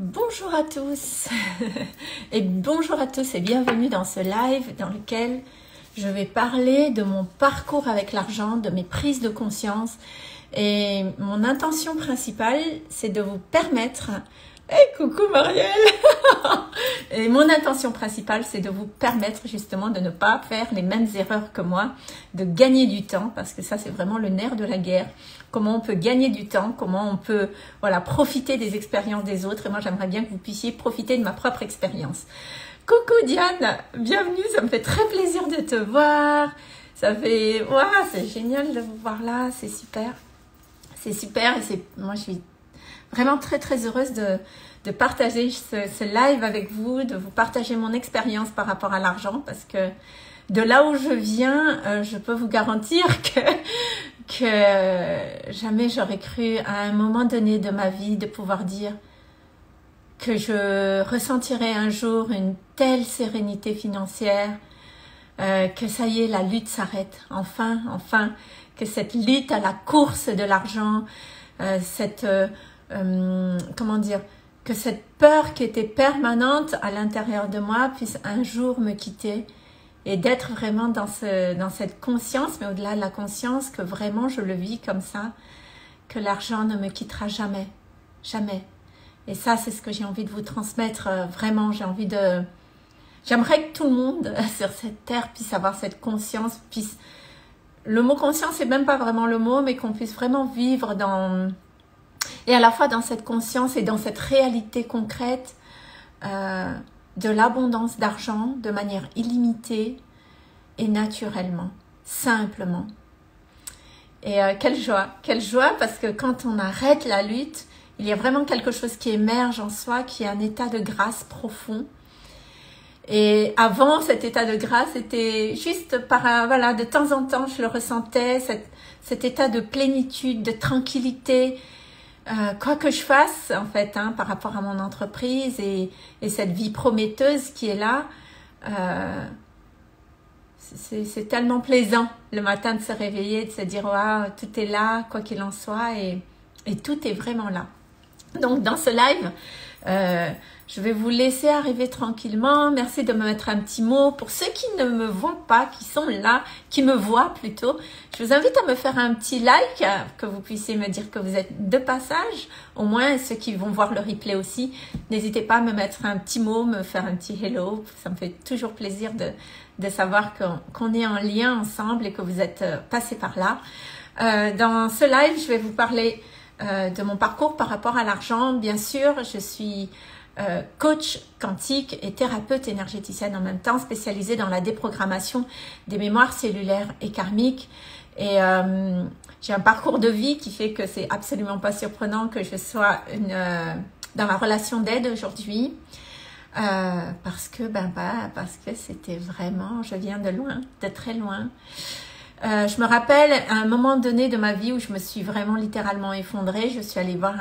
Bonjour à tous. Et bonjour à tous et bienvenue dans ce live dans lequel je vais parler de mon parcours avec l'argent, de mes prises de conscience. Et mon intention principale c'est de vous permettre Hey, coucou Marielle Et mon intention principale, c'est de vous permettre justement de ne pas faire les mêmes erreurs que moi, de gagner du temps, parce que ça, c'est vraiment le nerf de la guerre. Comment on peut gagner du temps, comment on peut voilà profiter des expériences des autres. Et moi, j'aimerais bien que vous puissiez profiter de ma propre expérience. Coucou Diane, bienvenue, ça me fait très plaisir de te voir. Ça fait, waouh, c'est génial de vous voir là, c'est super. C'est super et c'est, moi, je suis vraiment très très heureuse de, partager ce, live avec vous, de vous partager mon expérience par rapport à l'argent parce que de là où je viens, euh, je peux vous garantir que, que jamais j'aurais cru à un moment donné de ma vie de pouvoir dire que je ressentirais un jour une telle sérénité financière, euh, que ça y est, la lutte s'arrête. Enfin, enfin, que cette lutte à la course de l'argent, euh, cette euh, comment dire, que cette peur qui était permanente à l'intérieur de moi puisse un jour me quitter et d'être vraiment dans, ce, dans cette conscience, mais au-delà de la conscience, que vraiment je le vis comme ça, que l'argent ne me quittera jamais, jamais. Et ça, c'est ce que j'ai envie de vous transmettre, euh, vraiment, j'ai envie de... J'aimerais que tout le monde sur cette terre puisse avoir cette conscience, puisse... Le mot conscience, c'est même pas vraiment le mot, mais qu'on puisse vraiment vivre dans et à la fois dans cette conscience et dans cette réalité concrète euh, de l'abondance d'argent de manière illimitée et naturellement, simplement. Et euh, quelle joie, quelle joie parce que quand on arrête la lutte, il y a vraiment quelque chose qui émerge en soi, qui est un état de grâce profond. Et avant, cet état de grâce était juste par, voilà, de temps en temps, je le ressentais, cet état de plénitude, de tranquillité, euh, quoi que je fasse, en fait, hein, par rapport à mon entreprise et, cette vie prometteuse qui est là, euh, c'est tellement plaisant le matin de se réveiller, de se dire, waouh, tout est là, quoi qu'il en soit, et, et, tout est vraiment là. Donc, dans ce live, euh, je vais vous laisser arriver tranquillement. Merci de me mettre un petit mot. Pour ceux qui ne me voient pas, qui sont là, qui me voient plutôt, je vous invite à me faire un petit like, que vous puissiez me dire que vous êtes de passage. Au moins, ceux qui vont voir le replay aussi, n'hésitez pas à me mettre un petit mot, me faire un petit hello. Ça me fait toujours plaisir de, de savoir qu'on est en lien ensemble et que vous êtes euh, passé par là. Euh, dans ce live, je vais vous parler euh, de mon parcours par rapport à l'argent. Bien sûr, je suis euh, coach quantique et thérapeute énergéticienne en même temps, spécialisée dans la déprogrammation des mémoires cellulaires et karmiques. Et euh, j'ai un parcours de vie qui fait que c'est absolument pas surprenant que je sois euh, dans la relation d'aide aujourd'hui. parce que ben, ben parce que c'était vraiment je viens de loin de très loin je me rappelle à un moment donné de ma vie où je me suis vraiment littéralement effondrée je suis allée voir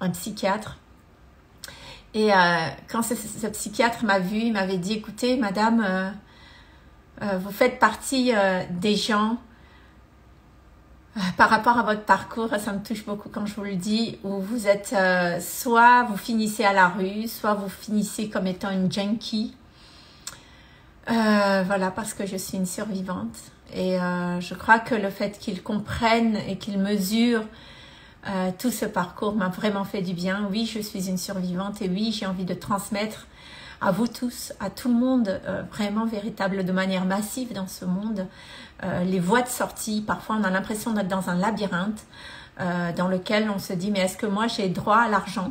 un psychiatre et euh, quand ce, psychiatre m'a vu, il m'avait dit, écoutez, madame, euh, euh, vous faites partie des gens, par rapport à votre parcours, ça me touche beaucoup quand je vous le dis, où vous êtes, soit vous finissez à la rue, soit vous finissez comme étant une junkie. voilà, parce que je suis une survivante. Et je crois que le fait qu'ils comprennent et qu'ils mesurent euh, tout ce parcours m'a vraiment fait du bien. Oui, je suis une survivante et oui, j'ai envie de transmettre à vous tous, à tout le monde, euh, vraiment véritable, de manière massive dans ce monde, euh, les voies de sortie. Parfois, on a l'impression d'être dans un labyrinthe dans lequel on se dit, mais est-ce que moi j'ai droit à l'argent?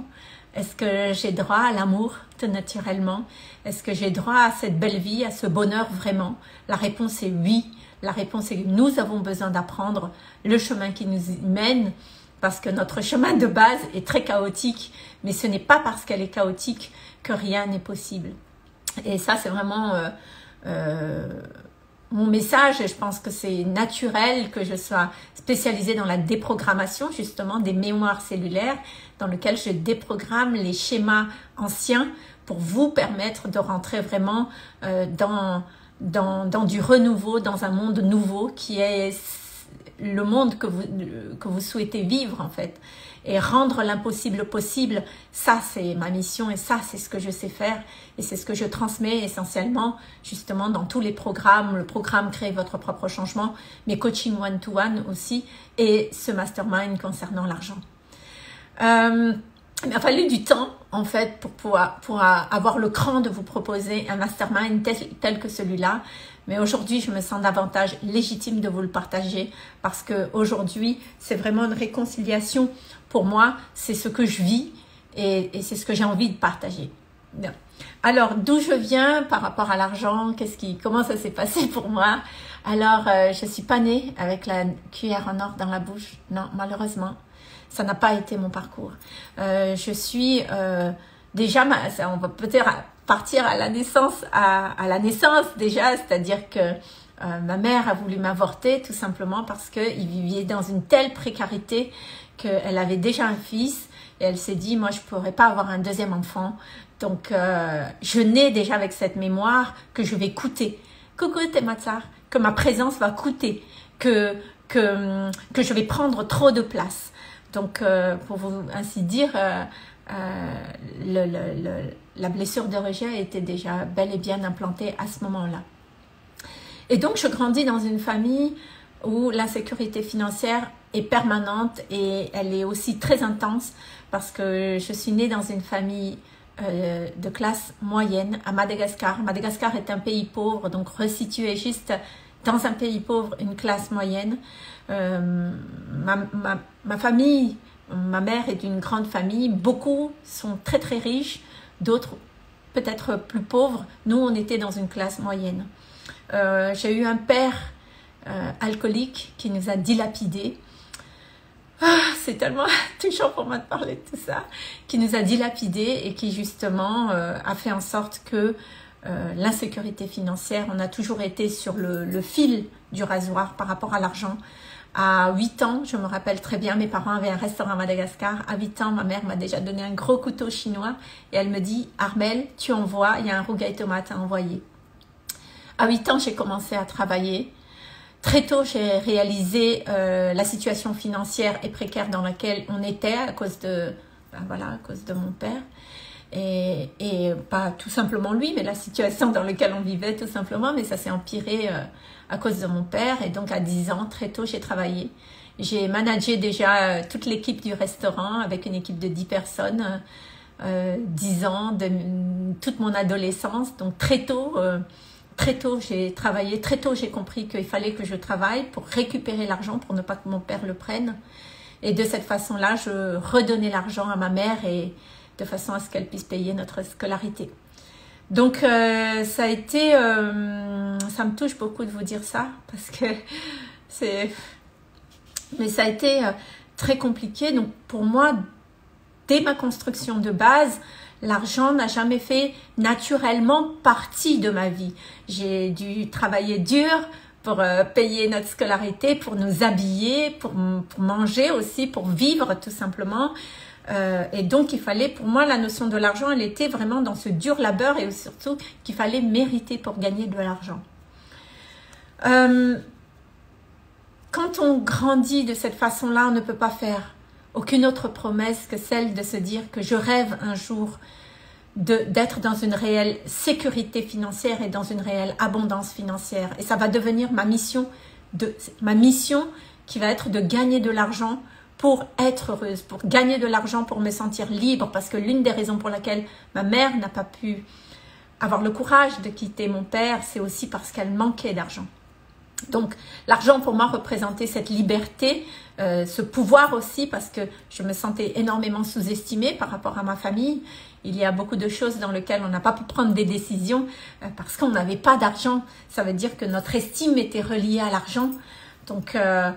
Est-ce que j'ai droit à l'amour tout naturellement? Est-ce que j'ai droit à cette belle vie, à ce bonheur vraiment? La réponse est oui. La réponse est que nous avons besoin d'apprendre le chemin qui nous mène parce que notre chemin de base est très chaotique, mais ce n'est pas parce qu'elle est chaotique que rien n'est possible. Et ça, c'est vraiment euh, euh, mon message, et je pense que c'est naturel que je sois spécialisée dans la déprogrammation, justement, des mémoires cellulaires, dans lequel je déprogramme les schémas anciens pour vous permettre de rentrer vraiment euh, dans, dans, dans du renouveau, dans un monde nouveau qui est le monde que vous, que vous souhaitez vivre en fait. et rendre l'impossible possible, ça c'est ma mission et ça c'est ce que je sais faire et c'est ce que je transmets essentiellement justement dans tous les programmes, le programme Créer votre propre changement, mes coachings one-to-one aussi et ce mastermind concernant l'argent. Euh, il m'a fallu du temps en fait pour pour avoir le cran de vous proposer un mastermind tel, tel que celui-là mais aujourd'hui, je me sens davantage légitime de vous le partager parce que aujourd'hui, c'est vraiment une réconciliation. Pour moi, c'est ce que je vis et, c'est ce que j'ai envie de partager. Alors, d'où je viens par rapport à l'argent? Qu'est-ce qui, comment ça s'est passé pour moi? Alors, euh, je suis pas née avec la cuillère en or dans la bouche. Non, malheureusement, ça n'a pas été mon parcours. Euh, je suis euh, déjà, on va peut-être partir à la naissance, à, la naissance déjà, c'est-à-dire que euh, ma mère a voulu m'avorter tout simplement parce qu'il vivait dans une telle précarité qu'elle avait déjà un fils et elle s'est dit, moi je ne pourrais pas avoir un deuxième enfant. Donc euh, je nais déjà avec cette mémoire que je vais coûter. Coucou Tematsar, que ma présence va coûter, que, que, que je vais prendre trop de place. Donc euh, pour vous ainsi dire, euh, le, la blessure de rejet était déjà bel et bien implantée à ce moment-là. Et donc, je grandis dans une famille où l'insécurité financière est permanente et elle est aussi très intense parce que je suis née dans une famille euh, de classe moyenne à Madagascar. Madagascar est un pays pauvre, donc resitué juste dans un pays pauvre, une classe moyenne. Euh, ma, ma, ma, famille Ma mère est d'une grande famille, beaucoup sont très très riches, d'autres peut-être plus pauvres. Nous, on était dans une classe moyenne. Euh, j'ai eu un père euh, alcoolique qui nous a dilapidés. Ah, c'est tellement touchant pour moi de parler de tout ça, qui nous a dilapidés et qui justement euh, a fait en sorte que l'insécurité financière, on a toujours été sur le, le fil du rasoir par rapport à l'argent. À 8 ans, je me rappelle très bien, mes parents avaient un restaurant à Madagascar. À 8 ans, ma mère m'a déjà donné un gros couteau chinois et elle me dit Armel, tu envoies, il y a un rougail tomate à envoyer. À 8 ans, j'ai commencé à travailler. Très tôt, j'ai réalisé euh, la situation financière et précaire dans laquelle on était à cause de, ben voilà, à cause de mon père. Et, pas tout simplement lui, mais la situation dans laquelle on vivait tout simplement, mais ça s'est empiré euh, à cause de mon père. Et donc à 10 ans, très tôt, j'ai travaillé. J'ai managé déjà euh, toute l'équipe du restaurant avec une équipe de 10 personnes, euh, 10 ans, de, toute mon adolescence. Donc très tôt, euh, très tôt, j'ai travaillé. Très tôt, j'ai compris qu'il fallait que je travaille pour récupérer l'argent, pour ne pas que mon père le prenne. Et de cette façon-là, je redonnais l'argent à ma mère et de façon à ce qu'elle puisse payer notre scolarité. Donc euh, ça a été, euh, ça me touche beaucoup de vous dire ça parce que c'est, mais ça a été euh, très compliqué. Donc pour moi, dès ma construction de base, l'argent n'a jamais fait naturellement partie de ma vie. J'ai dû travailler dur pour payer notre scolarité, pour nous habiller, pour, pour manger aussi, pour vivre tout simplement. Euh, et donc, il fallait, pour moi, la notion de l'argent, elle était vraiment dans ce dur labeur et surtout qu'il fallait mériter pour gagner de l'argent. Euh, quand on grandit de cette façon-là, on ne peut pas faire aucune autre promesse que celle de se dire que je rêve un jour d'être dans une réelle sécurité financière et dans une réelle abondance financière. Et ça va devenir ma mission, de, ma mission qui va être de gagner de l'argent pour être heureuse, pour gagner de l'argent, pour me sentir libre, parce que l'une des raisons pour laquelle ma mère n'a pas pu avoir le courage de quitter mon père, c'est aussi parce qu'elle manquait d'argent. Donc l'argent pour moi représentait cette liberté, euh, ce pouvoir aussi, parce que je me sentais énormément sous-estimée par rapport à ma famille. Il y a beaucoup de choses dans lesquelles on n'a pas pu prendre des décisions euh, parce qu'on n'avait pas d'argent. Ça veut dire que notre estime était reliée à l'argent. Donc euh,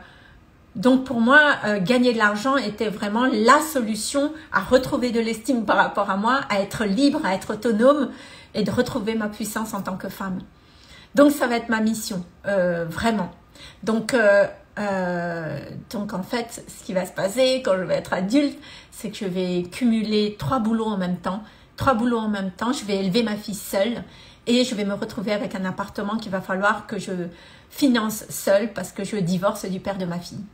donc pour moi, euh, gagner de l'argent était vraiment la solution à retrouver de l'estime par rapport à moi, à être libre, à être autonome et de retrouver ma puissance en tant que femme. Donc ça va être ma mission, euh, vraiment. Donc, euh, donc en fait, ce qui va se passer quand je vais être adulte, c'est que je vais cumuler trois boulots en même temps. Trois boulots en même temps, je vais élever ma fille seule et je vais me retrouver avec un appartement qu'il va falloir que je finance seule parce que je divorce du père de ma fille.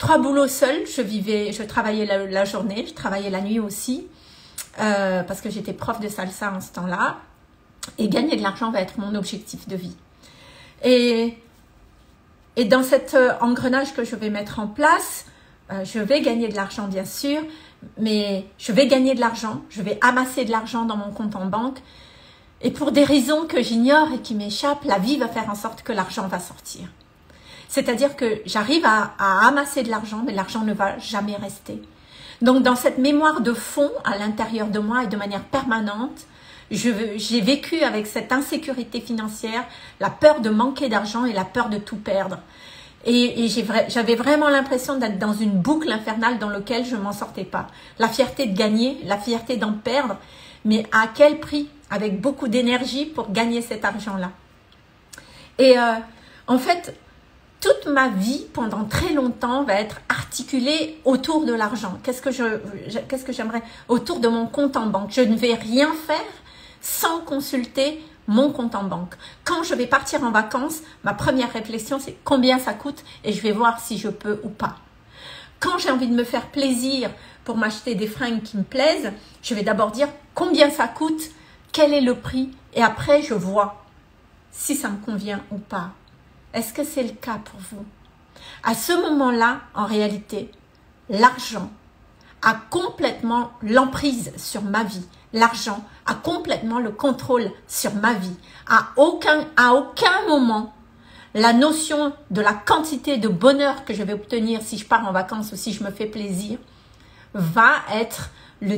Trois boulots seuls. Je vivais, je travaillais la, journée, je travaillais la nuit aussi, euh, parce que j'étais prof de salsa en ce temps-là. Et gagner de l'argent va être mon objectif de vie. Et, et dans cet euh, engrenage que je vais mettre en place, euh, je vais gagner de l'argent bien sûr, mais je vais gagner de l'argent, je vais amasser de l'argent dans mon compte en banque. Et pour des raisons que j'ignore et qui m'échappent, la vie va faire en sorte que l'argent va sortir. C'est-à-dire que j'arrive à, amasser de l'argent, mais l'argent ne va jamais rester. Donc dans cette mémoire de fond à l'intérieur de moi et de manière permanente, j'ai vécu avec cette insécurité financière, la peur de manquer d'argent et la peur de tout perdre. Et, j'avais vraiment l'impression d'être dans une boucle infernale dans laquelle je m'en sortais pas. La fierté de gagner, la fierté d'en perdre, mais à quel prix? Avec beaucoup d'énergie pour gagner cet argent-là. Et euh, en fait, toute ma vie, pendant très longtemps, va être articulée autour de l'argent. Qu'est-ce que j'aimerais Autour de mon compte en banque? Je ne vais rien faire sans consulter mon compte en banque. Quand je vais partir en vacances, ma première réflexion, c'est combien ça coûte et je vais voir si je peux ou pas. Quand j'ai envie de me faire plaisir pour m'acheter des fringues qui me plaisent, je vais d'abord dire combien ça coûte, quel est le prix et après je vois si ça me convient ou pas. Est-ce que c'est le cas pour vous? À ce moment-là, en réalité, l'argent a complètement l'emprise sur ma vie. L'argent a complètement le contrôle sur ma vie. À aucun, moment, la notion de la quantité de bonheur que je vais obtenir si je pars en vacances ou si je me fais plaisir va être le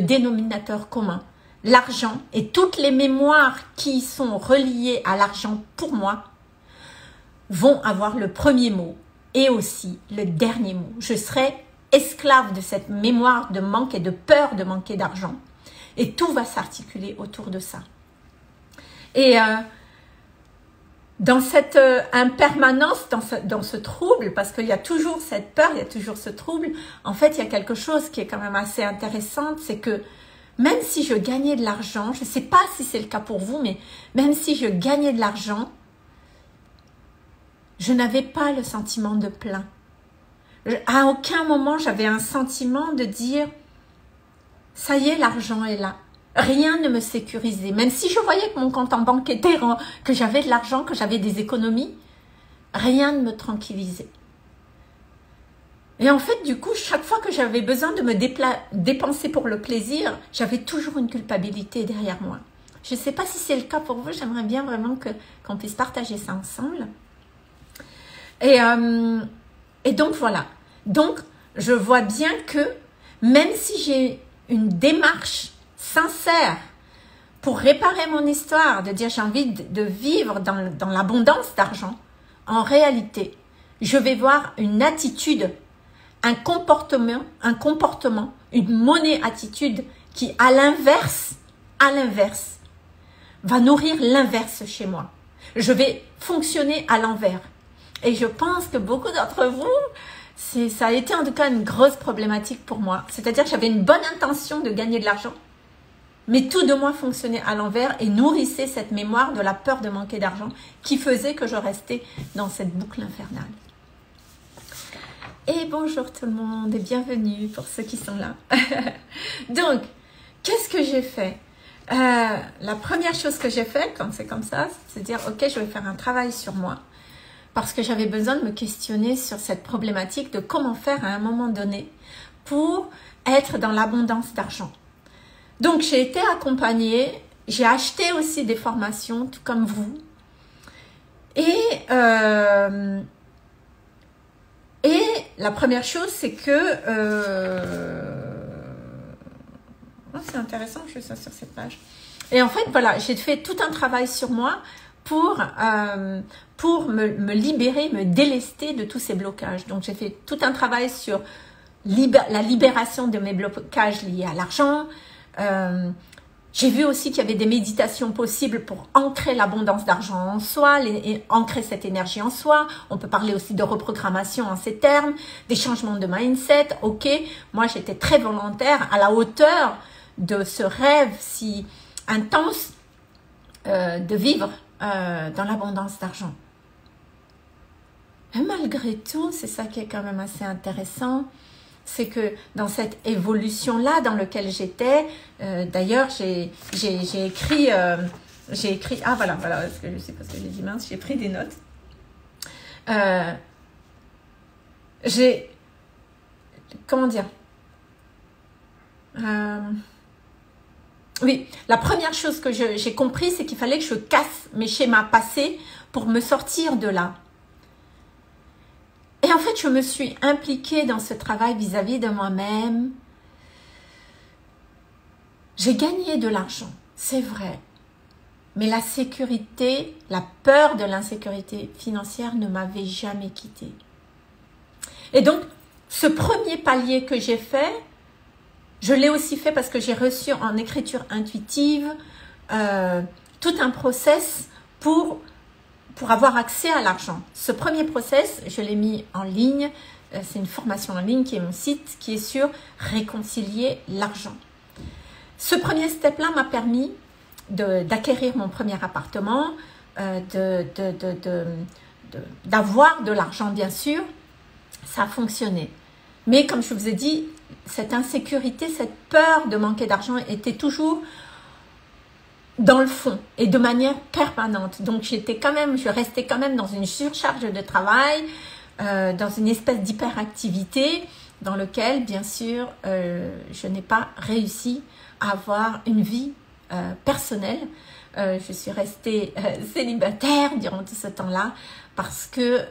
dénominateur commun. L'argent et toutes les mémoires qui sont reliées à l'argent pour moi vont avoir le premier mot et aussi le dernier mot. Je serai esclave de cette mémoire de manque et de peur de manquer d'argent. Et tout va s'articuler autour de ça. Et euh, dans cette euh, impermanence, dans dans ce trouble, parce qu'il y a toujours cette peur, il y a toujours ce trouble, en fait, il y a quelque chose qui est quand même assez intéressant, c'est que même si je gagnais de l'argent, je ne sais pas si c'est le cas pour vous, mais même si je gagnais de l'argent, je n'avais pas le sentiment de plein. À aucun moment j'avais un sentiment de dire ça y est, l'argent est là. Rien ne me sécurisait. Même si je voyais que mon compte en banque était que j'avais de l'argent, que j'avais des économies, rien ne me tranquillisait. Et en fait, du coup, chaque fois que j'avais besoin de me dépenser pour le plaisir, j'avais toujours une culpabilité derrière moi. Je ne sais pas si c'est le cas pour vous, j'aimerais bien vraiment qu'on puisse partager ça ensemble. Et, euh, et donc voilà. Donc, je vois bien que même si j'ai une démarche sincère pour réparer mon histoire, de dire j'ai envie de, vivre dans, dans l'abondance d'argent, en réalité, je vais voir une attitude, un comportement, un comportement, une monnaie attitude qui, à l'inverse, à l'inverse, va nourrir l'inverse chez moi. Je vais fonctionner à l'envers. Et je pense que beaucoup d'entre vous, ça a été en tout cas une grosse problématique pour moi. C'est-à-dire que j'avais une bonne intention de gagner de l'argent, mais tout de moi fonctionnait à l'envers et nourrissait cette mémoire de la peur de manquer d'argent qui faisait que je restais dans cette boucle infernale. Et bonjour tout le monde et bienvenue pour ceux qui sont là. Donc, qu'est-ce que j'ai fait? Euh, La première chose que j'ai fait quand c'est comme ça, c'est de dire, ok, je vais faire un travail sur moi parce que j'avais besoin de me questionner sur cette problématique de comment faire à un moment donné pour être dans l'abondance d'argent. Donc j'ai été accompagnée, j'ai acheté aussi des formations, tout comme vous. Et, euh, et la première chose, c'est que... Euh, oh, c'est intéressant, je fais ça sur cette page. Et en fait, voilà, j'ai fait tout un travail sur moi pour, euh, pour me, libérer, me délester de tous ces blocages. Donc j'ai fait tout un travail sur la libération de mes blocages liés à l'argent. Euh, j'ai vu aussi qu'il y avait des méditations possibles pour ancrer l'abondance d'argent en soi, ancrer cette énergie en soi. On peut parler aussi de reprogrammation en ces termes, des changements de mindset. Ok, moi j'étais très volontaire à la hauteur de ce rêve si intense euh, de vivre euh, dans l'abondance d'argent. Et malgré tout, c'est ça qui est quand même assez intéressant, c'est que dans cette évolution-là dans laquelle j'étais, euh, d'ailleurs, j'ai écrit, euh, j'ai écrit, ah voilà, voilà, parce que je sais pas ce que j'ai dit mince, j'ai pris des notes. Euh, j'ai, comment dire Oui, la première chose que j'ai compris, c'est qu'il fallait que je casse mes schémas passés pour me sortir de là. Et en fait, je me suis impliquée dans ce travail vis-à-vis de moi-même. J'ai gagné de l'argent, c'est vrai. Mais la sécurité, la peur de l'insécurité financière ne m'avait jamais quittée. Et donc, ce premier palier que j'ai fait, je l'ai aussi fait parce que j'ai reçu en écriture intuitive euh, tout un process pour pour avoir accès à l'argent. Ce premier process, je l'ai mis en ligne. Euh, c'est une formation en ligne qui est mon site, qui est sur réconcilier l'argent. Ce premier step-là m'a permis d'acquérir mon premier appartement, euh, d'avoir de, de, de l'argent bien sûr. Ça a fonctionné. Mais comme je vous ai dit, cette insécurité, cette peur de manquer d'argent était toujours dans le fond et de manière permanente. Donc j'étais quand même, je restais quand même dans une surcharge de travail, euh, dans une espèce d'hyperactivité dans lequel, bien sûr, euh, je n'ai pas réussi à avoir une vie euh, personnelle. je suis restée célibataire durant tout ce temps-là parce que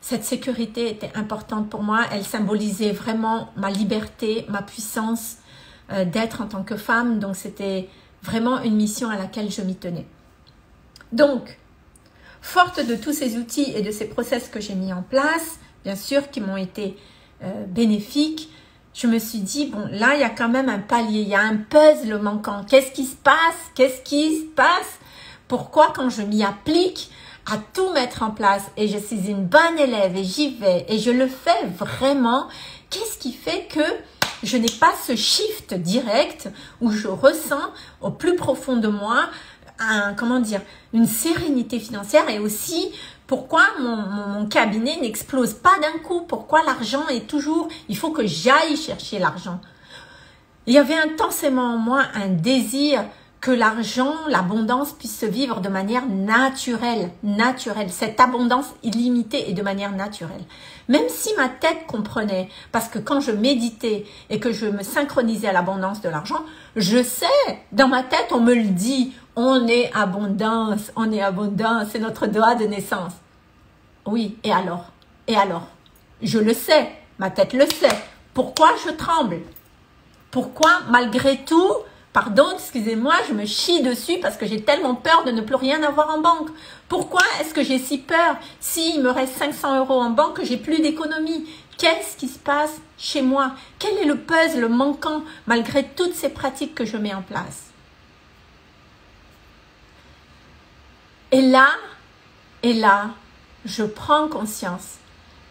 cette sécurité était importante pour moi. Elle symbolisait vraiment ma liberté, ma puissance d'être en tant que femme. Donc c'était vraiment une mission à laquelle je m'y tenais. Donc, forte de tous ces outils et de ces process que j'ai mis en place, bien sûr, qui m'ont été euh, bénéfiques, je me suis dit, bon, là, il y a quand même un palier, il y a un puzzle manquant. Qu'est-ce qui se passe? Qu'est-ce qui se passe? Pourquoi, quand je m'y applique, à tout mettre en place et je suis une bonne élève et j'y vais et je le fais vraiment, qu'est-ce qui fait que je n'ai pas ce shift direct où je ressens au plus profond de moi un, comment dire, une sérénité financière et aussi pourquoi mon, cabinet n'explose pas d'un coup, pourquoi l'argent est toujours, il faut que j'aille chercher l'argent. Il y avait intensément en moi un désir que l'argent, l'abondance puisse se vivre de manière naturelle, naturelle, cette abondance illimitée et de manière naturelle. Même si ma tête comprenait, parce que quand je méditais et que je me synchronisais à l'abondance de l'argent, je sais, dans ma tête, on me le dit, on est abondance, on est abondance, c'est notre doigt de naissance. Oui, et alors? Et alors? Je le sais, ma tête le sait. Pourquoi je tremble? Pourquoi, malgré tout, Pardon, excusez-moi, je me chie dessus parce que j'ai tellement peur de ne plus rien avoir en banque. Pourquoi est-ce que j'ai si peur S'il me reste 500 euros en banque, j'ai plus d'économie? Qu'est-ce qui se passe chez moi? Quel est le puzzle manquant malgré toutes ces pratiques que je mets en place? Et là, et là, je prends conscience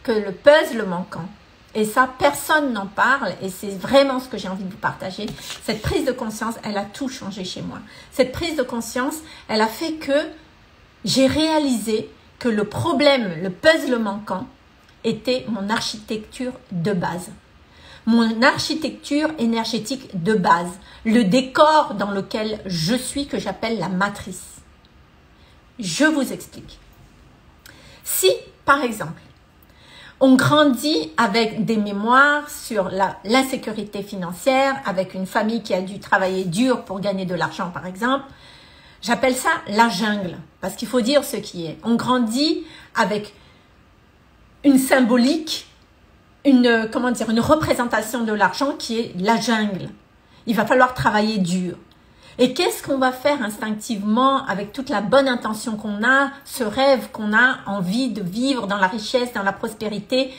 que le puzzle manquant, et ça, personne n'en parle et c'est vraiment ce que j'ai envie de vous partager. Cette prise de conscience, elle a tout changé chez moi. Cette prise de conscience, elle a fait que j'ai réalisé que le problème, le puzzle manquant, était mon architecture de base. Mon architecture énergétique de base. Le décor dans lequel je suis, que j'appelle la matrice. Je vous explique. Si, par exemple, on grandit avec des mémoires sur l'insécurité financière, avec une famille qui a dû travailler dur pour gagner de l'argent, par exemple. J'appelle ça la jungle, parce qu'il faut dire ce qui est. On grandit avec une symbolique, une, comment dire, une représentation de l'argent qui est la jungle. Il va falloir travailler dur. Et qu'est-ce qu'on va faire instinctivement avec toute la bonne intention qu'on a, ce rêve qu'on a envie de vivre dans la richesse, dans la prospérité,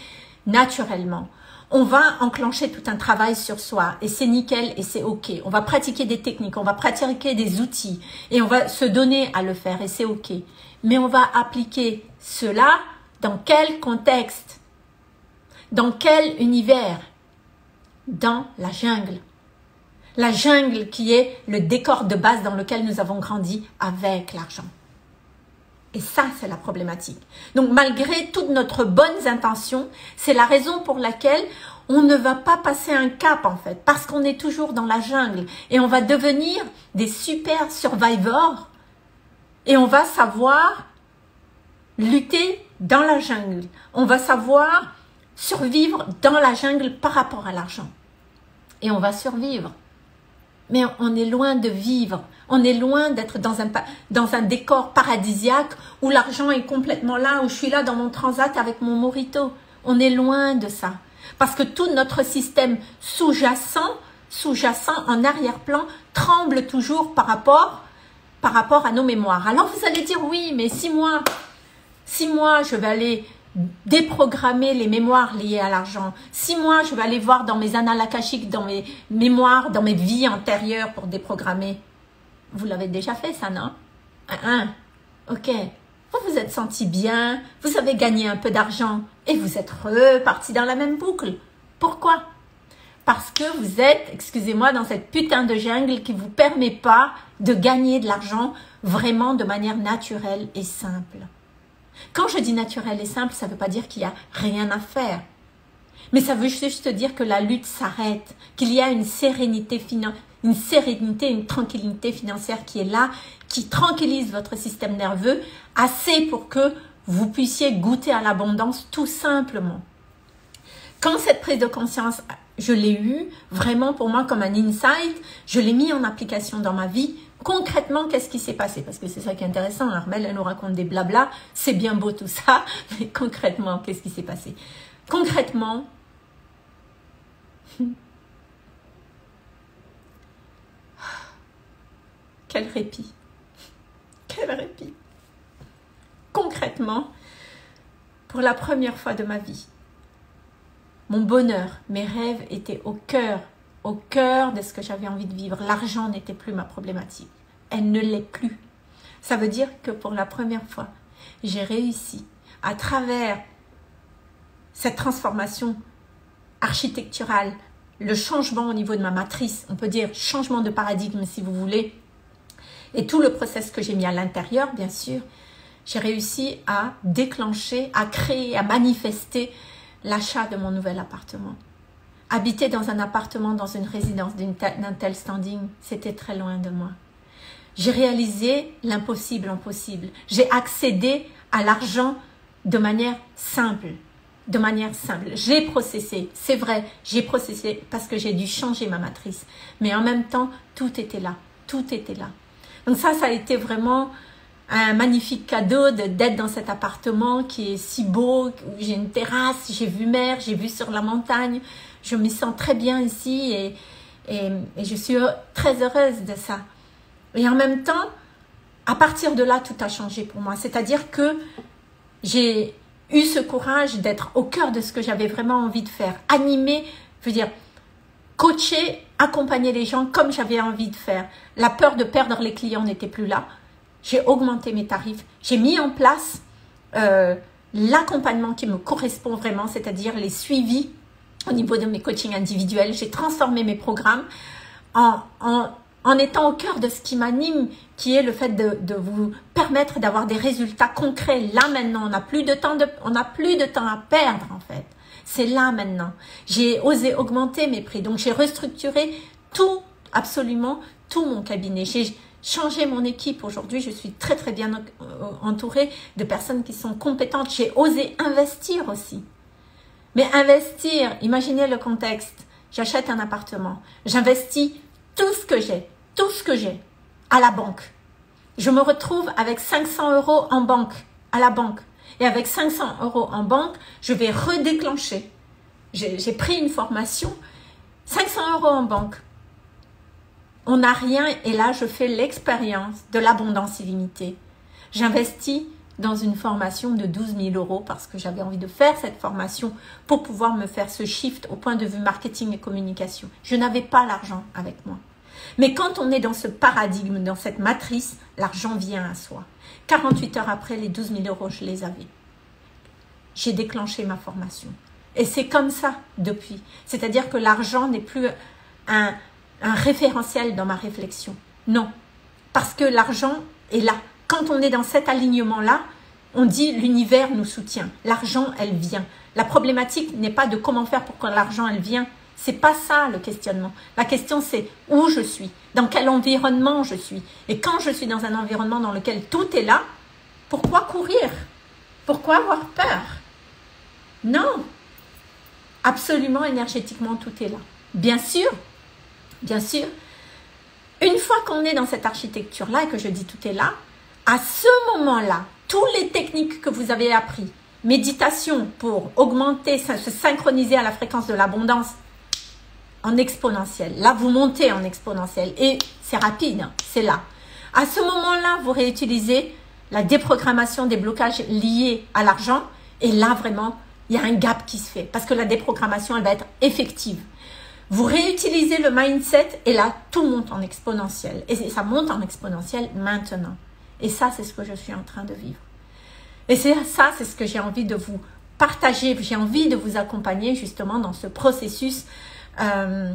naturellement? On va enclencher tout un travail sur soi et c'est nickel et c'est ok. On va pratiquer des techniques, on va pratiquer des outils et on va se donner à le faire et c'est ok. Mais on va appliquer cela dans quel contexte? Dans quel univers? Dans la jungle. La jungle qui est le décor de base dans lequel nous avons grandi avec l'argent. Et ça, c'est la problématique. Donc, malgré toutes notre bonnes intentions, c'est la raison pour laquelle on ne va pas passer un cap, en fait, parce qu'on est toujours dans la jungle. Et on va devenir des super survivors. Et on va savoir lutter dans la jungle. On va savoir survivre dans la jungle par rapport à l'argent. Et on va survivre. Mais on est loin de vivre. On est loin d'être dans un, dans un décor paradisiaque où l'argent est complètement là, où je suis là dans mon transat avec mon morito. On est loin de ça. Parce que tout notre système sous-jacent, sous-jacent en arrière-plan, tremble toujours par rapport, à nos mémoires. Alors vous allez dire oui, mais si moi, si moi je vais aller déprogrammer les mémoires liées à l'argent. Si moi, je vais aller voir dans mes annales dans mes mémoires, dans mes vies antérieures pour déprogrammer. Vous l'avez déjà fait, ça, non? Hein Ok. Vous vous êtes senti bien, vous avez gagné un peu d'argent et vous êtes reparti dans la même boucle. Pourquoi? Parce que vous êtes, excusez-moi, dans cette putain de jungle qui ne vous permet pas de gagner de l'argent vraiment de manière naturelle et simple. Quand je dis naturel et simple, ça ne veut pas dire qu'il n'y a rien à faire. Mais ça veut juste dire que la lutte s'arrête, qu'il y a une sérénité une sérénité, une tranquillité financière qui est là, qui tranquillise votre système nerveux assez pour que vous puissiez goûter à l'abondance tout simplement. Quand cette prise de conscience, je l'ai eue vraiment pour moi comme un insight, je l'ai mis en application dans ma vie, concrètement, qu'est-ce qui s'est passé? Parce que c'est ça qui est intéressant. Armel, elle nous raconte des blabla. C'est bien beau tout ça, mais concrètement, qu'est-ce qui s'est passé? Concrètement, quel répit. Quel répit. Concrètement, pour la première fois de ma vie, mon bonheur, mes rêves étaient au cœur au cœur de ce que j'avais envie de vivre. L'argent n'était plus ma problématique. Elle ne l'est plus. Ça veut dire que pour la première fois, j'ai réussi à travers cette transformation architecturale, le changement au niveau de ma matrice, on peut dire changement de paradigme si vous voulez, et tout le process que j'ai mis à l'intérieur, bien sûr, j'ai réussi à déclencher, à créer, à manifester l'achat de mon nouvel appartement. Habiter dans un appartement, dans une résidence d'un tel standing, c'était très loin de moi. J'ai réalisé l'impossible en possible. J'ai accédé à l'argent de manière simple. De manière simple. J'ai processé, c'est vrai, j'ai processé parce que j'ai dû changer ma matrice. Mais en même temps, tout était là. Tout était là. Donc ça, ça a été vraiment un magnifique cadeau d'être dans cet appartement qui est si beau, j'ai une terrasse, j'ai vu mer, j'ai vu sur la montagne, je me sens très bien ici et, et, je suis très heureuse de ça. Et en même temps, à partir de là, tout a changé pour moi. C'est-à-dire que j'ai eu ce courage d'être au cœur de ce que j'avais vraiment envie de faire. Animer, je veux dire, coacher, accompagner les gens comme j'avais envie de faire. La peur de perdre les clients n'était plus là. J'ai augmenté mes tarifs. J'ai mis en place euh, l'accompagnement qui me correspond vraiment, c'est-à-dire les suivis au niveau de mes coachings individuels. J'ai transformé mes programmes en, en, en, étant au cœur de ce qui m'anime, qui est le fait de, de vous permettre d'avoir des résultats concrets. Là maintenant, on n'a plus de temps on n'a plus de temps à perdre en fait. C'est là maintenant. J'ai osé augmenter mes prix, donc j'ai restructuré tout, absolument tout mon cabinet. J'ai changé mon équipe. Aujourd'hui, je suis très très bien entourée de personnes qui sont compétentes. J'ai osé investir aussi. Mais investir, imaginez le contexte. J'achète un appartement. J'investis tout ce que j'ai, tout ce que j'ai à la banque. Je me retrouve avec 500 euros en banque, à la banque. Et avec 500 euros en banque, je vais redéclencher. J'ai pris une formation, 500 euros en banque. On n'a rien et là, je fais l'expérience de l'abondance illimitée. J'investis dans une formation de 12 000 euros parce que j'avais envie de faire cette formation pour pouvoir me faire ce shift au point de vue marketing et communication. Je n'avais pas l'argent avec moi. Mais quand on est dans ce paradigme, dans cette matrice, l'argent vient à soi. 48 heures après, les 12 000 euros, je les avais. J'ai déclenché ma formation. Et c'est comme ça depuis. C'est-à-dire que l'argent n'est plus un, un référentiel dans ma réflexion. Non. Parce que l'argent est là. Quand on est dans cet alignement-là, on dit l'univers nous soutient, l'argent, elle vient. La problématique n'est pas de comment faire pour que l'argent, elle vient. C'est pas ça le questionnement. La question c'est où je suis, dans quel environnement je suis. Et quand je suis dans un environnement dans lequel tout est là, pourquoi courir? Pourquoi avoir peur? Non. Absolument énergétiquement tout est là. Bien sûr, bien sûr. Une fois qu'on est dans cette architecture-là et que je dis tout est là, à ce moment-là, toutes les techniques que vous avez appris, méditation pour augmenter, se synchroniser à la fréquence de l'abondance en exponentiel. Là, vous montez en exponentiel et c'est rapide, hein, c'est là. À ce moment-là, vous réutilisez la déprogrammation des blocages liés à l'argent et là, vraiment, il y a un gap qui se fait parce que la déprogrammation, elle va être effective. Vous réutilisez le mindset et là, tout monte en exponentiel. Et ça monte en exponentiel maintenant. Et ça, c'est ce que je suis en train de vivre. Et c'est ça, c'est ce que j'ai envie de vous partager. J'ai envie de vous accompagner justement dans ce processus euh,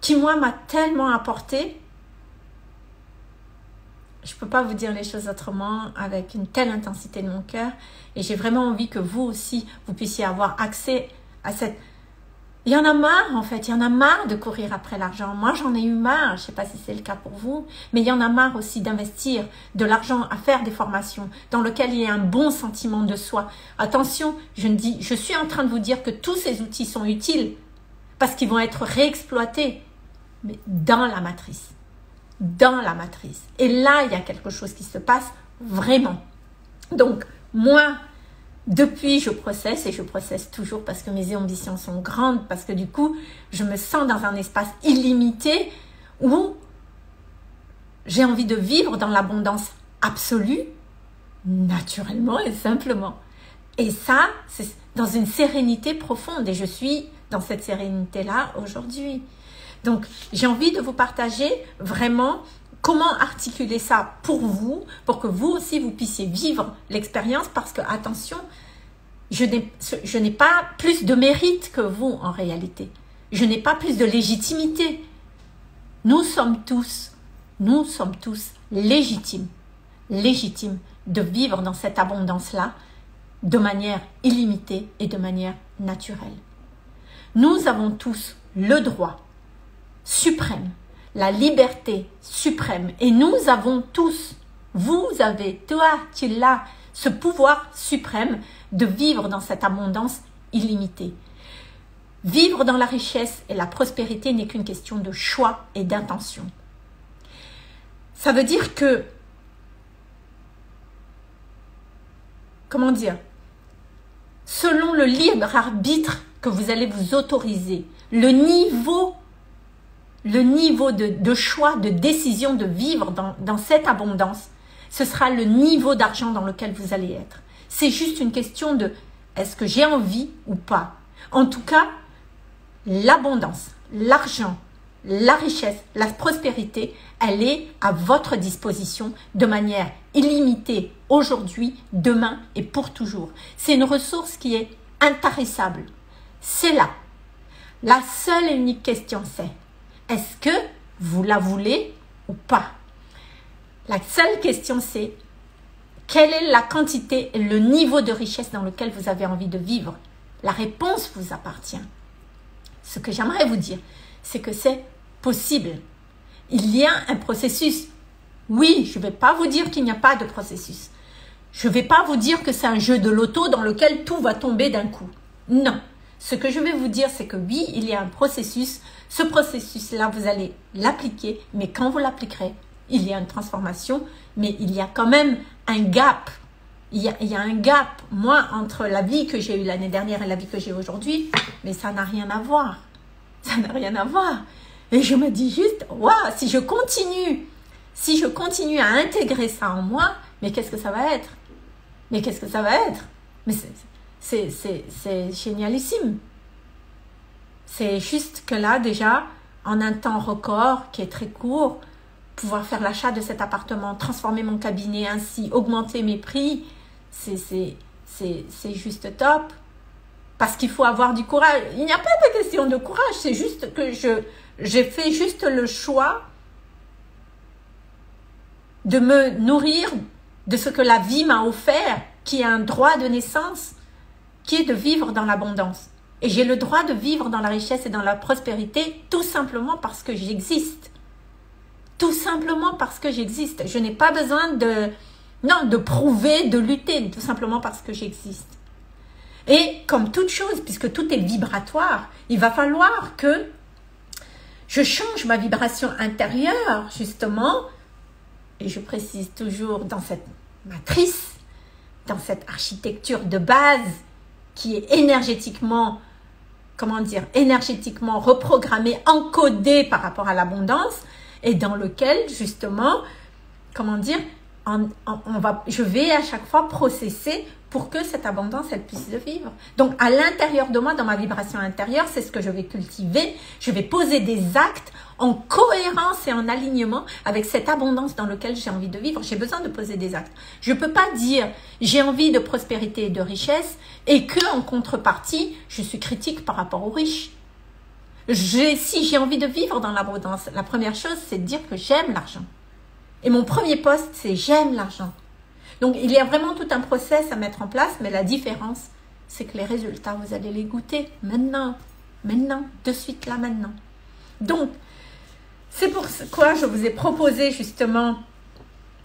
qui, moi, m'a tellement apporté. Je ne peux pas vous dire les choses autrement avec une telle intensité de mon cœur. Et j'ai vraiment envie que vous aussi, vous puissiez avoir accès à cette il y en a marre en fait, il y en a marre de courir après l'argent. Moi j'en ai eu marre, je ne sais pas si c'est le cas pour vous, mais il y en a marre aussi d'investir de l'argent à faire des formations dans lesquelles il y a un bon sentiment de soi. Attention, je ne dis, je suis en train de vous dire que tous ces outils sont utiles parce qu'ils vont être réexploités, mais dans la matrice, dans la matrice. Et là il y a quelque chose qui se passe vraiment. Donc moi depuis, je processe et je processe toujours parce que mes ambitions sont grandes, parce que du coup, je me sens dans un espace illimité où j'ai envie de vivre dans l'abondance absolue, naturellement et simplement. Et ça, c'est dans une sérénité profonde et je suis dans cette sérénité-là aujourd'hui. Donc, j'ai envie de vous partager vraiment comment articuler ça pour vous, pour que vous aussi vous puissiez vivre l'expérience, parce que attention, je n'ai pas plus de mérite que vous en réalité. Je n'ai pas plus de légitimité. Nous sommes tous, nous sommes tous légitimes, légitimes de vivre dans cette abondance-là de manière illimitée et de manière naturelle. Nous avons tous le droit suprême la liberté suprême. Et nous avons tous, vous avez, toi, tu l'as, ce pouvoir suprême de vivre dans cette abondance illimitée. Vivre dans la richesse et la prospérité n'est qu'une question de choix et d'intention. Ça veut dire que, comment dire, selon le libre arbitre que vous allez vous autoriser, le niveau le niveau de, choix, de décision de vivre dans, cette abondance, ce sera le niveau d'argent dans lequel vous allez être. C'est juste une question de est-ce que j'ai envie ou pas? En tout cas, l'abondance, l'argent, la richesse, la prospérité, elle est à votre disposition de manière illimitée aujourd'hui, demain et pour toujours. C'est une ressource qui est intarissable. C'est là. La seule et unique question c'est est-ce que vous la voulez ou pas? La seule question c'est quelle est la quantité et le niveau de richesse dans lequel vous avez envie de vivre? La réponse vous appartient. Ce que j'aimerais vous dire, c'est que c'est possible. Il y a un processus. Oui, je ne vais pas vous dire qu'il n'y a pas de processus. Je ne vais pas vous dire que c'est un jeu de loto dans lequel tout va tomber d'un coup. Non. Ce que je vais vous dire, c'est que oui, il y a un processus ce processus-là, vous allez l'appliquer, mais quand vous l'appliquerez, il y a une transformation, mais il y a quand même un gap. Il y, a, un gap, moi, entre la vie que j'ai eue l'année dernière et la vie que j'ai aujourd'hui, mais ça n'a rien à voir. Ça n'a rien à voir. Et je me dis juste, waouh, si je continue, si je continue à intégrer ça en moi, mais qu'est-ce que ça va être? Mais qu'est-ce que ça va être? Mais c'est génialissime. C'est juste que là, déjà, en un temps record qui est très court, pouvoir faire l'achat de cet appartement, transformer mon cabinet ainsi, augmenter mes prix, c'est juste top. Parce qu'il faut avoir du courage. Il n'y a pas de question de courage, c'est juste que je j'ai fait juste le choix de me nourrir de ce que la vie m'a offert, qui est un droit de naissance, qui est de vivre dans l'abondance. Et j'ai le droit de vivre dans la richesse et dans la prospérité tout simplement parce que j'existe. Tout simplement parce que j'existe. Je n'ai pas besoin de, non, de prouver, de lutter, tout simplement parce que j'existe. Et comme toute chose, puisque tout est vibratoire, il va falloir que je change ma vibration intérieure, justement, et je précise toujours dans cette matrice, dans cette architecture de base qui est énergétiquement, comment dire, énergétiquement reprogrammée, encodée par rapport à l'abondance, et dans lequel, justement, comment dire, on, va, je vais à chaque fois processer pour que cette abondance, elle puisse vivre. Donc, à l'intérieur de moi, dans ma vibration intérieure, c'est ce que je vais cultiver. Je vais poser des actes en cohérence et en alignement avec cette abondance dans laquelle j'ai envie de vivre. J'ai besoin de poser des actes. Je ne peux pas dire j'ai envie de prospérité et de richesse et que en contrepartie, je suis critique par rapport aux riches. si j'ai envie de vivre dans l'abondance, la première chose, c'est de dire que j'aime l'argent. Et mon premier poste, c'est j'aime l'argent. Donc il y a vraiment tout un process à mettre en place, mais la différence, c'est que les résultats, vous allez les goûter maintenant, maintenant, de suite là, maintenant. Donc, c'est pour quoi je vous ai proposé justement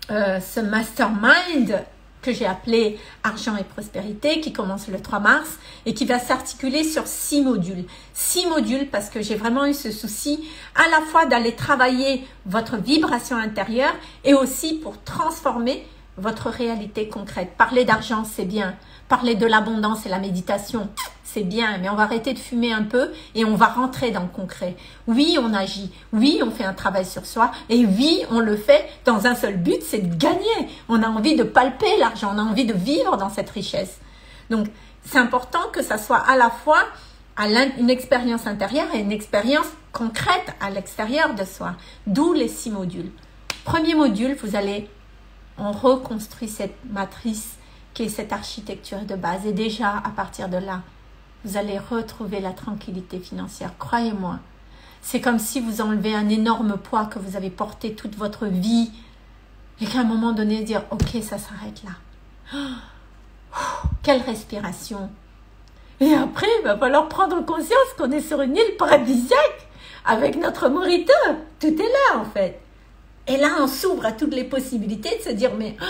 euh, ce mastermind que j'ai appelé Argent et Prospérité, qui commence le 3 mars et qui va s'articuler sur six modules. Six modules parce que j'ai vraiment eu ce souci à la fois d'aller travailler votre vibration intérieure et aussi pour transformer votre réalité concrète. Parler d'argent, c'est bien. Parler de l'abondance et la méditation, c'est bien, mais on va arrêter de fumer un peu et on va rentrer dans le concret. Oui, on agit. Oui, on fait un travail sur soi. Et oui, on le fait dans un seul but, c'est de gagner. On a envie de palper l'argent. On a envie de vivre dans cette richesse. Donc, c'est important que ça soit à la fois une expérience intérieure et une expérience concrète à l'extérieur de soi. D'où les six modules. Premier module, vous allez on reconstruit cette matrice qui est cette architecture de base. Et déjà, à partir de là, vous allez retrouver la tranquillité financière. Croyez-moi, c'est comme si vous enlevez un énorme poids que vous avez porté toute votre vie et qu'à un moment donné, dire, ok, ça s'arrête là. quelle respiration. Et après, il va falloir prendre conscience qu'on est sur une île paradisiaque avec notre morito. Tout est là, en fait. Et là, on s'ouvre à toutes les possibilités de se dire, mais, oh,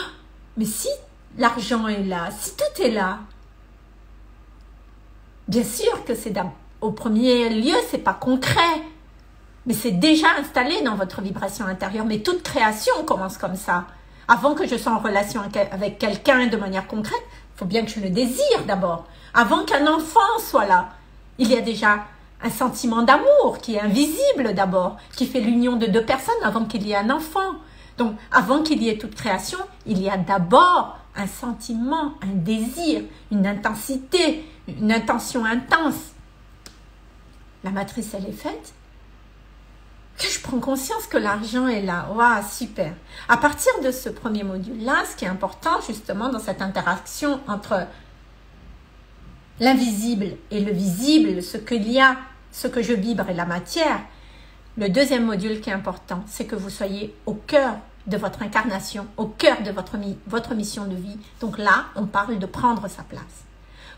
mais si l'argent est là, si tout est là, bien sûr que c'est au premier lieu, c'est pas concret, mais c'est déjà installé dans votre vibration intérieure. Mais toute création commence comme ça. Avant que je sois en relation avec quelqu'un de manière concrète, il faut bien que je le désire d'abord. Avant qu'un enfant soit là, il y a déjà un sentiment d'amour qui est invisible d'abord, qui fait l'union de deux personnes avant qu'il y ait un enfant. Donc, avant qu'il y ait toute création, il y a d'abord un sentiment, un désir, une intensité, une intention intense. La matrice, elle est faite. Je prends conscience que l'argent est là. Waouh, super. À partir de ce premier module-là, ce qui est important justement dans cette interaction entre l'invisible et le visible, ce qu'il y a ce que je vibre est la matière. Le deuxième module qui est important, c'est que vous soyez au cœur de votre incarnation, au cœur de votre, votre mission de vie. Donc là, on parle de prendre sa place.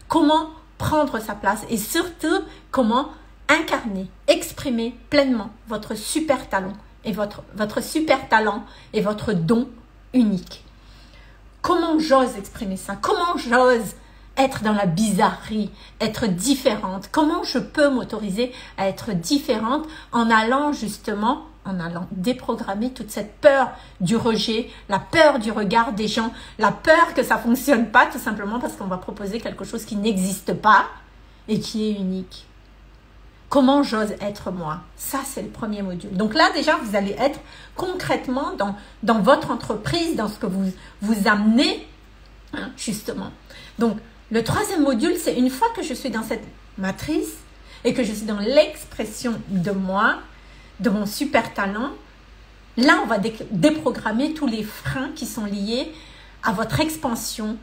Comment prendre sa place et surtout comment incarner, exprimer pleinement votre super talent et votre, votre super talent et votre don unique. Comment j'ose exprimer ça? Comment j'ose être dans la bizarrerie, être différente. Comment je peux m'autoriser à être différente en allant justement, en allant déprogrammer toute cette peur du rejet, la peur du regard des gens, la peur que ça fonctionne pas tout simplement parce qu'on va proposer quelque chose qui n'existe pas et qui est unique. Comment j'ose être moi? Ça, c'est le premier module. Donc là, déjà, vous allez être concrètement dans, dans votre entreprise, dans ce que vous, vous amenez, hein, justement. Donc, le troisième module, c'est une fois que je suis dans cette matrice et que je suis dans l'expression de moi, de mon super talent, là, on va déprogrammer tous les freins qui sont liés à votre expansion,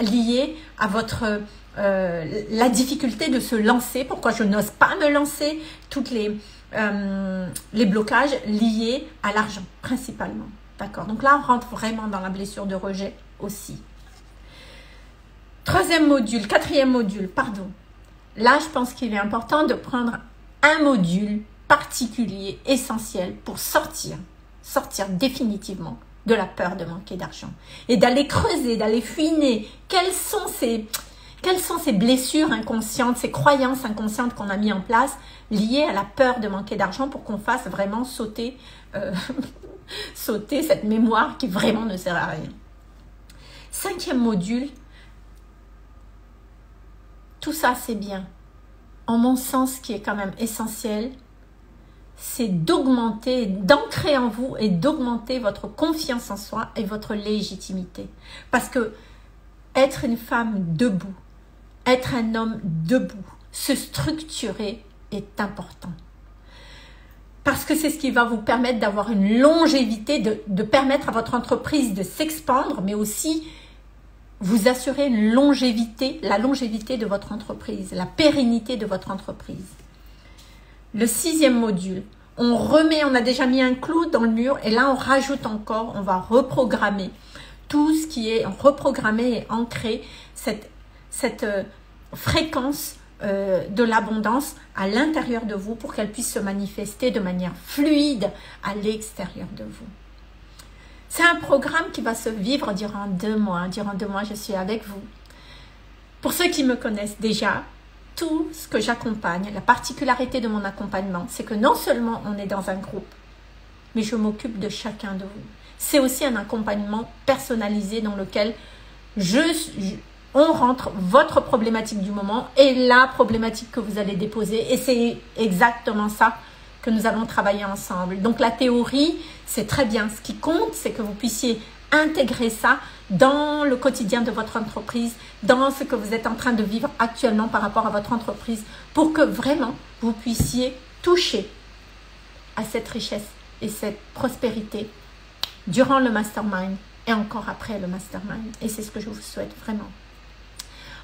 liés à votre euh, la difficulté de se lancer, pourquoi je n'ose pas me lancer, toutes les, euh, les blocages liés à l'argent principalement. D'accord? Donc là, on rentre vraiment dans la blessure de rejet aussi. Troisième module, quatrième module, pardon. Là, je pense qu'il est important de prendre un module particulier, essentiel pour sortir, sortir définitivement de la peur de manquer d'argent et d'aller creuser, d'aller fuiner quelles sont ces quelles sont ces blessures inconscientes, ces croyances inconscientes qu'on a mis en place liées à la peur de manquer d'argent pour qu'on fasse vraiment sauter euh, sauter cette mémoire qui vraiment ne sert à rien? Cinquième module, tout ça c'est bien. En mon sens, qui est quand même essentiel, c'est d'augmenter, d'ancrer en vous et d'augmenter votre confiance en soi et votre légitimité. Parce que être une femme debout, être un homme debout, se structurer est important. Parce que c'est ce qui va vous permettre d'avoir une longévité, de, de, permettre à votre entreprise de s'expandre, mais aussi vous assurer une longévité, la longévité de votre entreprise, la pérennité de votre entreprise. Le sixième module, on remet, on a déjà mis un clou dans le mur et là on rajoute encore, on va reprogrammer tout ce qui est reprogrammé et ancré, cette, cette euh, fréquence euh, de l'abondance à l'intérieur de vous pour qu'elle puisse se manifester de manière fluide à l'extérieur de vous. C'est un programme qui va se vivre durant deux mois. Durant deux mois, je suis avec vous. Pour ceux qui me connaissent déjà, tout ce que j'accompagne, la particularité de mon accompagnement, c'est que non seulement on est dans un groupe, mais je m'occupe de chacun de vous. C'est aussi un accompagnement personnalisé dans lequel on rentre votre problématique du moment et la problématique que vous allez déposer. Et c'est exactement ça que nous allons travailler ensemble. Donc la théorie, c'est très bien. Ce qui compte, c'est que vous puissiez intégrer ça dans le quotidien de votre entreprise, dans ce que vous êtes en train de vivre actuellement par rapport à votre entreprise, pour que vraiment vous puissiez toucher à cette richesse et cette prospérité durant le mastermind et encore après le mastermind. Et c'est ce que je vous souhaite vraiment.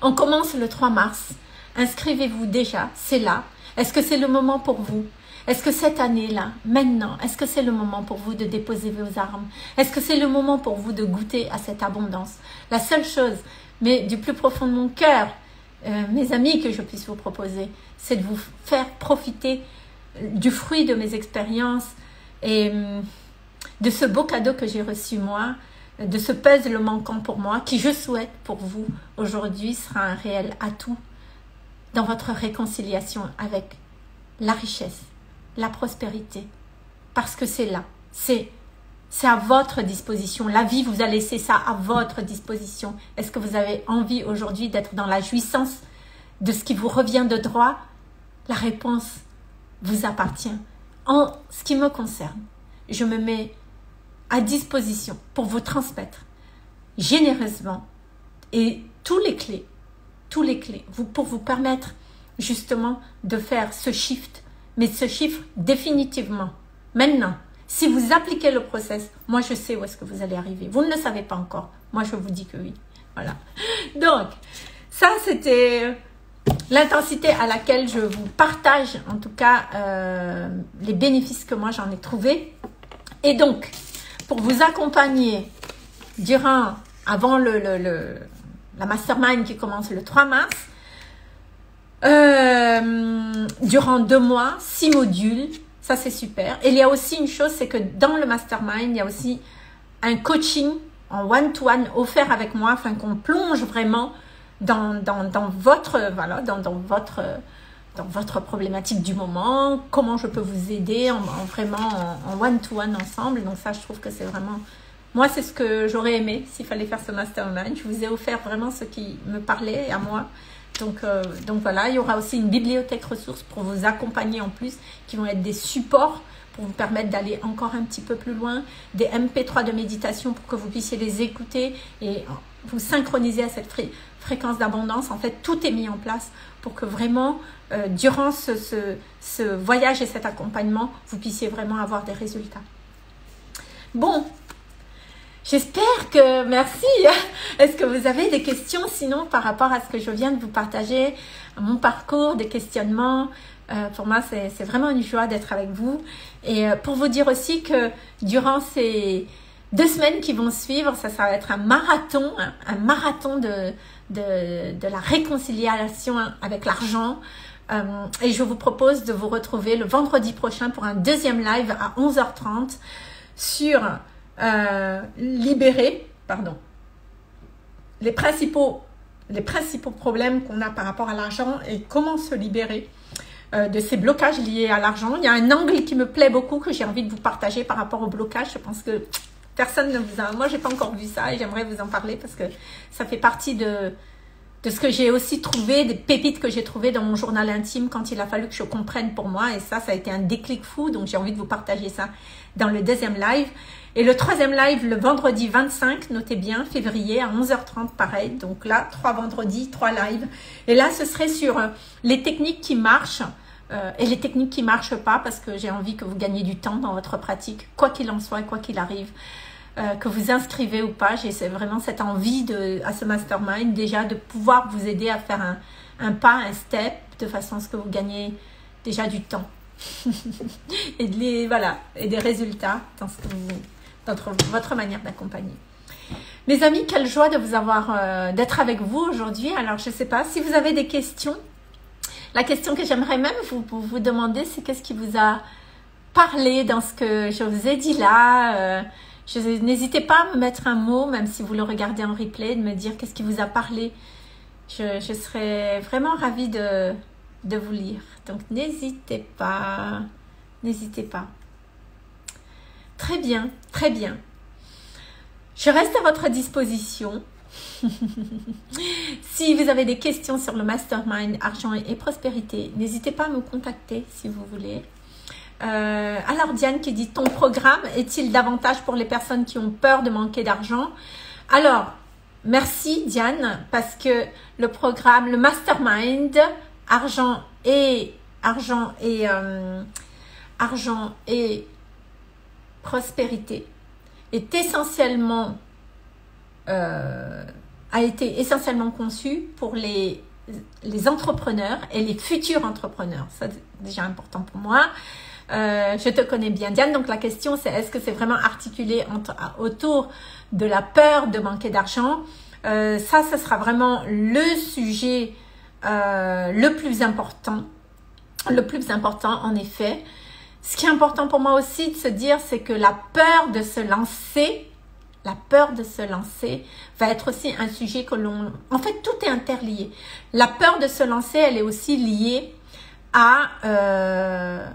On commence le 3 mars. Inscrivez-vous déjà, c'est là. Est-ce que c'est le moment pour vous? Est-ce que cette année-là, maintenant, est-ce que c'est le moment pour vous de déposer vos armes? Est-ce que c'est le moment pour vous de goûter à cette abondance? La seule chose, mais du plus profond de mon cœur, euh, mes amis, que je puisse vous proposer, c'est de vous faire profiter euh, du fruit de mes expériences et hum, de ce beau cadeau que j'ai reçu moi, de ce puzzle manquant pour moi, qui je souhaite pour vous aujourd'hui sera un réel atout dans votre réconciliation avec la richesse la prospérité. Parce que c'est là. C'est c'est à votre disposition. La vie vous a laissé ça à votre disposition. Est-ce que vous avez envie aujourd'hui d'être dans la jouissance de ce qui vous revient de droit? La réponse vous appartient. En ce qui me concerne, je me mets à disposition pour vous transmettre généreusement et tous les clés, tous les clés, vous, pour vous permettre justement de faire ce shift mais ce chiffre définitivement. Maintenant, si vous appliquez le process, moi je sais où est-ce que vous allez arriver. Vous ne le savez pas encore. Moi je vous dis que oui. Voilà. Donc, ça c'était l'intensité à laquelle je vous partage en tout cas euh, les bénéfices que moi j'en ai trouvés. Et donc, pour vous accompagner durant, avant le, le la mastermind qui commence le 3 mars, euh, durant deux mois, six modules. Ça, c'est super. Et il y a aussi une chose, c'est que dans le mastermind, il y a aussi un coaching en one-to-one offert avec moi afin qu'on plonge vraiment dans, votre, voilà, problématique du moment, comment je peux vous aider en, vraiment en one-to-one ensemble. Donc ça, je trouve que c'est vraiment... Moi, c'est ce que j'aurais aimé s'il fallait faire ce mastermind. Je vous ai offert vraiment ce qui me parlait à moi. Donc, euh, donc voilà, il y aura aussi une bibliothèque ressources pour vous accompagner en plus, qui vont être des supports pour vous permettre d'aller encore un petit peu plus loin, des MP3 de méditation pour que vous puissiez les écouter et vous synchroniser à cette fréquence d'abondance. En fait, tout est mis en place pour que vraiment, euh, durant ce, ce voyage et cet accompagnement, vous puissiez vraiment avoir des résultats. Bon, J'espère que, merci. Est-ce que vous avez des questions sinon par rapport à ce que je viens de vous partager, mon parcours, des questionnements? Euh, Pour moi, c'est vraiment une joie d'être avec vous. Et euh, pour vous dire aussi que durant ces, deux semaines qui vont suivre, ça, ça va être un marathon, un, marathon de, de, de, la réconciliation avec l'argent. Euh, et je vous propose de vous retrouver le vendredi prochain pour un deuxième live à 11h30 sur euh, libérer, pardon, les principaux, les principaux problèmes qu'on a par rapport à l'argent et comment se libérer euh, de ces blocages liés à l'argent. Il y a un angle qui me plaît beaucoup que j'ai envie de vous partager par rapport au blocage. Je pense que personne ne vous a... Moi, j'ai pas encore vu ça et j'aimerais vous en parler parce que ça fait partie de, de ce que j'ai aussi trouvé, des pépites que j'ai trouvées dans mon journal intime quand il a fallu que je comprenne pour moi. Et ça, ça a été un déclic fou. Donc, j'ai envie de vous partager ça dans le deuxième live. Et le troisième live, le vendredi 25, notez bien, février à 11h30, pareil. Donc là, trois vendredis, trois lives. Et là, ce serait sur euh, les techniques qui marchent euh, et les techniques qui marchent pas parce que j'ai envie que vous gagnez du temps dans votre pratique, quoi qu'il en soit et quoi qu'il arrive. Euh, que vous inscrivez ou pas, j'ai vraiment cette envie de, à ce mastermind déjà de pouvoir vous aider à faire un, un pas, un step, de façon à ce que vous gagnez déjà du temps et, de voilà, et des résultats dans, dans votre manière d'accompagner. Mes amis, quelle joie de vous avoir, euh, d'être avec vous aujourd'hui. Alors, je ne sais pas si vous avez des questions. La question que j'aimerais même vous, vous demander, c'est qu'est-ce qui vous a parlé dans ce que je vous ai dit là. Euh, N'hésitez pas à me mettre un mot, même si vous le regardez en replay, de me dire qu'est-ce qui vous a parlé. Je, serais vraiment ravie de, de vous lire. Donc n'hésitez pas, n'hésitez pas. Très bien, très bien. Je reste à votre disposition. si vous avez des questions sur le mastermind argent et prospérité, n'hésitez pas à me contacter si vous voulez. Euh, alors Diane qui dit ton programme est-il davantage pour les personnes qui ont peur de manquer d'argent? Alors merci Diane parce que le programme, le mastermind argent et argent et euh, argent et prospérité est essentiellement euh, a été essentiellement conçu pour les les entrepreneurs et les futurs entrepreneurs. Ça, c'est déjà important pour moi. Euh, je te connais bien, Diane. Donc la question, c'est est-ce que c'est vraiment articulé autour de la peur de manquer d'argent? Euh, Ça, ce sera vraiment le sujet euh, le plus important. Le plus important, en effet. Ce qui est important pour moi aussi de se dire, c'est que la peur de se lancer, la peur de se lancer va être aussi un sujet que l'on... En fait, tout est interlié. La peur de se lancer, elle est aussi liée à... Euh,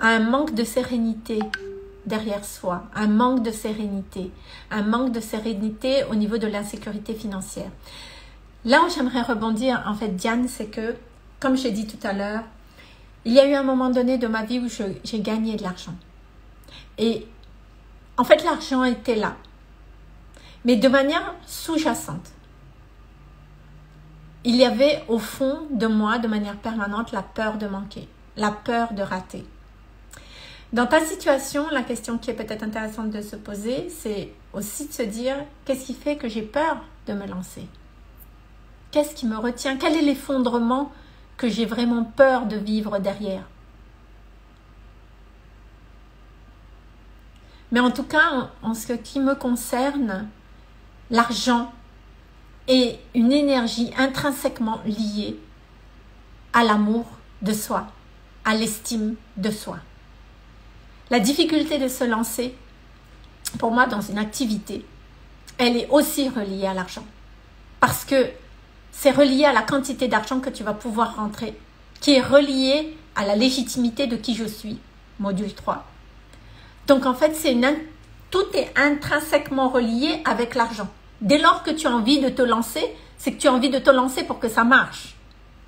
un manque de sérénité derrière soi, un manque de sérénité, un manque de sérénité au niveau de l'insécurité financière. Là où j'aimerais rebondir, en fait, Diane, c'est que, comme j'ai dit tout à l'heure, il y a eu un moment donné de ma vie où j'ai gagné de l'argent. Et en fait, l'argent était là, mais de manière sous-jacente. Il y avait au fond de moi, de manière permanente, la peur de manquer, la peur de rater. Dans ta situation, la question qui est peut-être intéressante de se poser, c'est aussi de se dire qu'est-ce qui fait que j'ai peur de me lancer? Qu'est-ce qui me retient? Quel est l'effondrement que j'ai vraiment peur de vivre derrière? Mais en tout cas, en, ce qui me concerne, l'argent est une énergie intrinsèquement liée à l'amour de soi, à l'estime de soi. La difficulté de se lancer, pour moi, dans une activité, elle est aussi reliée à l'argent. Parce que c'est relié à la quantité d'argent que tu vas pouvoir rentrer, qui est relié à la légitimité de qui je suis, module 3. Donc en fait, tout est intrinsèquement relié avec l'argent. Dès lors que tu as envie de te lancer, c'est que tu as envie de te lancer pour que ça marche.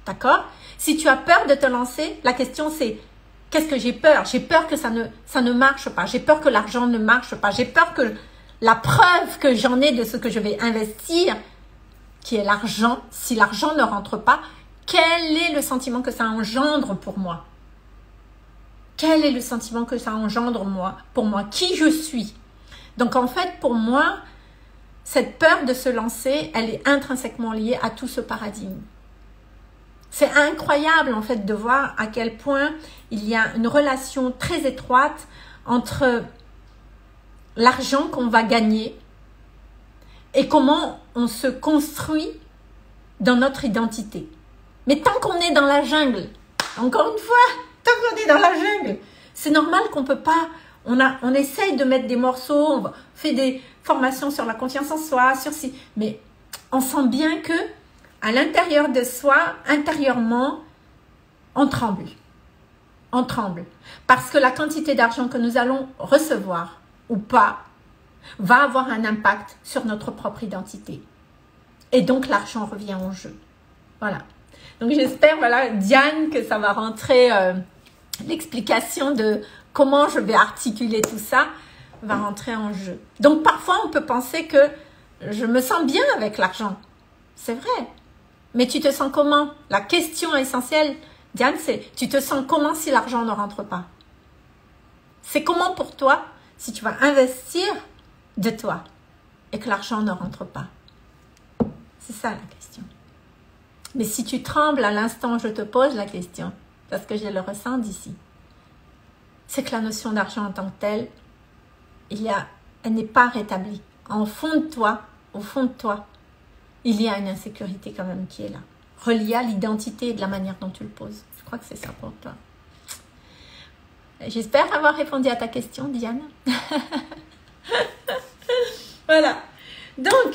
D'accord? Si tu as peur de te lancer, la question c'est Qu'est-ce que j'ai peur? J'ai peur que ça ne, ça ne marche pas. J'ai peur que l'argent ne marche pas. J'ai peur que la preuve que j'en ai de ce que je vais investir, qui est l'argent, si l'argent ne rentre pas, quel est le sentiment que ça engendre pour moi? Quel est le sentiment que ça engendre moi, pour moi? Qui je suis? Donc en fait, pour moi, cette peur de se lancer, elle est intrinsèquement liée à tout ce paradigme. C'est incroyable en fait de voir à quel point il y a une relation très étroite entre l'argent qu'on va gagner et comment on se construit dans notre identité. Mais tant qu'on est dans la jungle, encore une fois, tant qu'on est dans la jungle, c'est normal qu'on peut pas. On a, essaye de mettre des morceaux, on fait des formations sur la confiance en soi, sur si, mais on sent bien que à l'intérieur de soi, intérieurement, on tremble. On tremble. Parce que la quantité d'argent que nous allons recevoir ou pas va avoir un impact sur notre propre identité. Et donc l'argent revient en jeu. Voilà. Donc j'espère, voilà, Diane, que ça va rentrer euh, l'explication de comment je vais articuler tout ça va rentrer en jeu. Donc parfois on peut penser que je me sens bien avec l'argent. C'est vrai. Mais tu te sens comment? La question essentielle, Diane, c'est tu te sens comment si l'argent ne rentre pas? C'est comment pour toi si tu vas investir de toi et que l'argent ne rentre pas? C'est ça la question. Mais si tu trembles à l'instant où je te pose la question, parce que je le ressens d'ici, c'est que la notion d'argent en tant que telle, y a, elle n'est pas rétablie. En fond de toi, au fond de toi, il y a une insécurité quand même qui est là, reliée à l'identité de la manière dont tu le poses. Je crois que c'est ça pour toi. J'espère avoir répondu à ta question, Diane. voilà. Donc,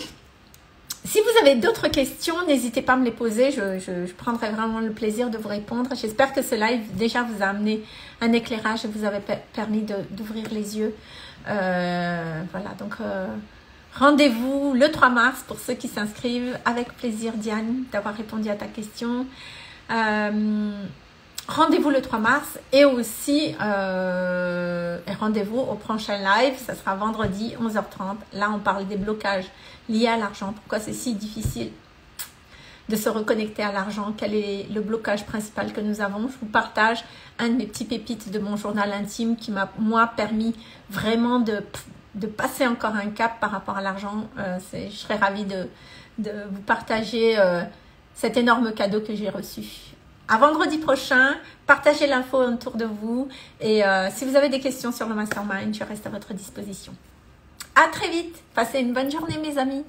si vous avez d'autres questions, n'hésitez pas à me les poser. Je, prendrai vraiment le plaisir de vous répondre. J'espère que ce live déjà vous a amené un éclairage et vous avez permis d'ouvrir les yeux. Euh, voilà, donc euh, rendez-vous le 3 mars pour ceux qui s'inscrivent. Avec plaisir, Diane, d'avoir répondu à ta question. Euh, rendez-vous le 3 mars et aussi rendez-vous au prochain live. Ça sera vendredi 11h30. Là, on parle des blocages lié à l'argent. Pourquoi c'est si difficile de se reconnecter à l'argent? Quel est le blocage principal que nous avons? Je vous partage un de mes petits pépites de mon journal intime qui m'a, moi, permis vraiment de, de passer encore un cap par rapport à l'argent. Euh, je serais ravie de, vous partager euh, cet énorme cadeau que j'ai reçu. À vendredi prochain, partagez l'info autour de vous et euh, si vous avez des questions sur le mastermind, je reste à votre disposition. À très vite. Passez une bonne journée, mes amis.